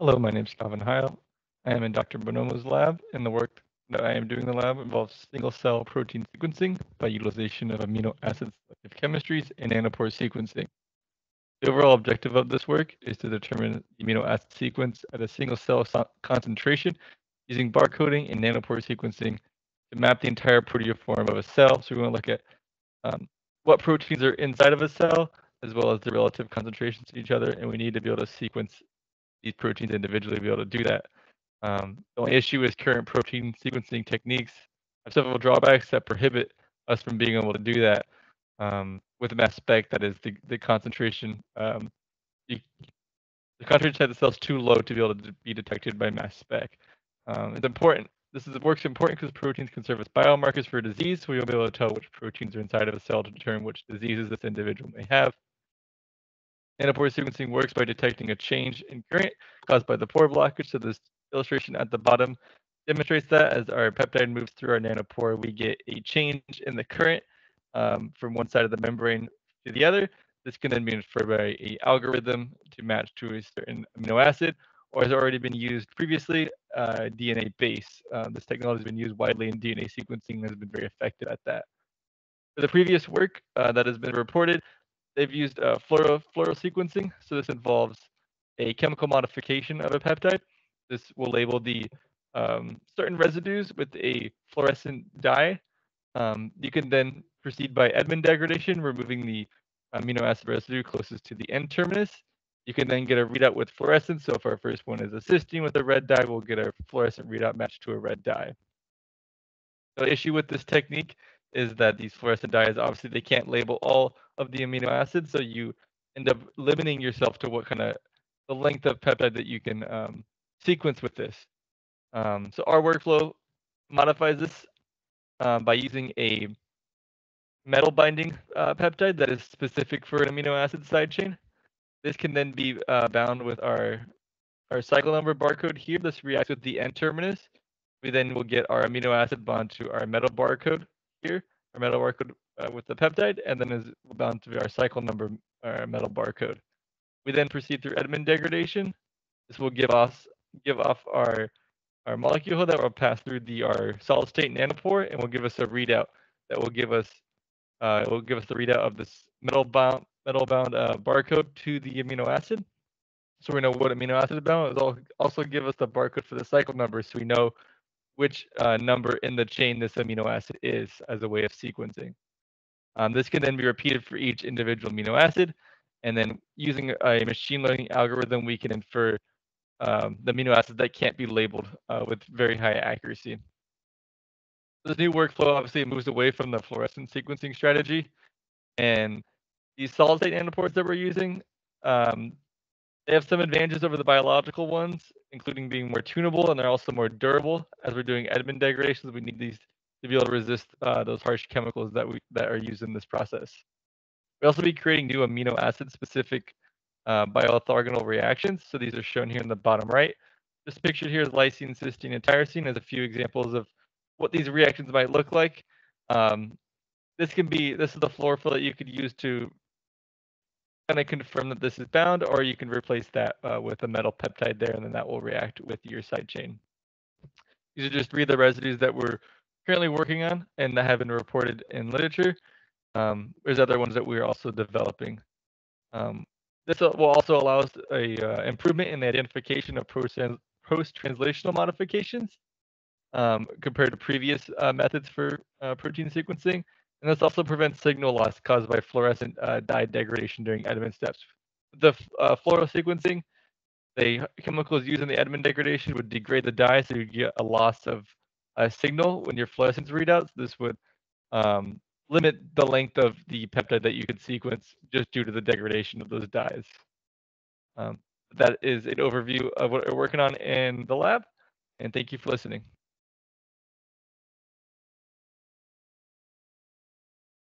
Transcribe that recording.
Hello, my name is Calvin Heyl. I am in Dr. Bonomo's lab, and the work that I am doing in the lab involves single-cell protein sequencing by utilization of amino acid selective chemistries and nanopore sequencing. The overall objective of this work is to determine the amino acid sequence at a single cell concentration using barcoding and nanopore sequencing to map the entire proteoform of a cell. So we want to look at um, what proteins are inside of a cell, as well as the relative concentrations to each other, and we need to be able to sequence these proteins individually be able to do that. Um, the only issue is current protein sequencing techniques have several drawbacks that prohibit us from being able to do that um, with mass spec. That is the, the concentration. Um, the, concentration of the cells too low to be able to be detected by mass spec. Um, it's important. This is works important because proteins can serve as biomarkers for disease, so we will be able to tell which proteins are inside of a cell to determine which diseases this individual may have. Nanopore sequencing works by detecting a change in current caused by the pore blockage. So this illustration at the bottom demonstrates that as our peptide moves through our nanopore, we get a change in the current um, from one side of the membrane to the other. This can then be inferred by a algorithm to match to a certain amino acid, or has already been used previously, uh, DNA base. Uh, this technology has been used widely in DNA sequencing and has been very effective at that. For the previous work uh, that has been reported, they've used uh, fluoro, sequencing. So this involves a chemical modification of a peptide. This will label the um, certain residues with a fluorescent dye. Um, you can then proceed by Edman degradation, removing the amino acid residue closest to the N terminus. You can then get a readout with fluorescence. So if our first one is a cysteine with a red dye, we'll get a fluorescent readout matched to a red dye. The issue with this technique is that these fluorescent dyes, obviously they can't label all of the amino acids, so you end up limiting yourself to what kind of the length of peptide that you can um, sequence with this. Um, so our workflow modifies this uh, by using a metal binding uh, peptide that is specific for an amino acid side chain. This can then be uh, bound with our our cycle number barcode here. This reacts with the N terminus. We then will get our amino acid bond to our metal barcode here, our metal barcode uh, with the peptide, and then is bound to be our cycle number, our metal barcode. We then proceed through Edman degradation. This will give us give off our our molecule that will pass through the our solid state nanopore and will give us a readout that will give us uh, it will give us the readout of this metal bound metal bound uh, barcode to the amino acid. So we know what amino acid is bound. It'll also give us the barcode for the cycle number, so we know which uh, number in the chain this amino acid is as a way of sequencing. Um, this can then be repeated for each individual amino acid. And then using a machine learning algorithm, we can infer um, the amino acids that can't be labeled uh, with very high accuracy. This new workflow obviously moves away from the fluorescent sequencing strategy. And these solid state nanopores that we're using, um, they have some advantages over the biological ones, including being more tunable and they're also more durable. As we're doing Edman degradations, we need these to be able to resist uh, those harsh chemicals that we that are used in this process. We'll also be creating new amino acid specific uh, bioorthogonal reactions. So these are shown here in the bottom right. This picture here is lysine, cysteine, and tyrosine as a few examples of what these reactions might look like. Um, this can be, this is the fluorophore that you could use to kind of confirm that this is bound, or you can replace that uh, with a metal peptide there, and then that will react with your side chain. These are just three of the residues that we're currently working on and that have been reported in literature. Um, there's other ones that we're also developing. Um, this will also allow us a uh, improvement in the identification of post-translational modifications um, compared to previous uh, methods for uh, protein sequencing. And this also prevents signal loss caused by fluorescent uh, dye degradation during Edman steps. The uh, fluorosequencing, the chemicals used in the Edman degradation would degrade the dye, so you get a loss of a signal when your fluorescence readouts. This would um, limit the length of the peptide that you could sequence just due to the degradation of those dyes. Um, that is an overview of what we're working on in the lab, and thank you for listening.